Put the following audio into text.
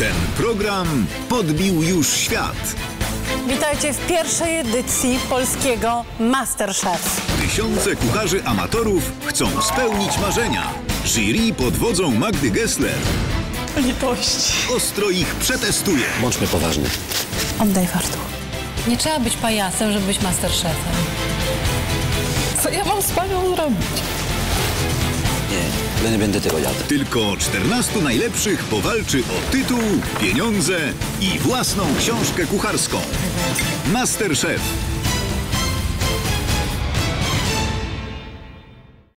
Ten program podbił już świat. Witajcie w pierwszej edycji polskiego Masterchef. Tysiące kucharzy amatorów chcą spełnić marzenia. Jury pod wodzą Magdy Gessler Litość. ostro ich przetestuje. Bądźmy poważni. Oddaj fartuch. Nie trzeba być pajasem, żeby być masterchefem. Co ja mam z panią zrobić? Ja nie będę tego jadł. Tylko 14 najlepszych powalczy o tytuł, pieniądze i własną książkę kucharską. Masterchef.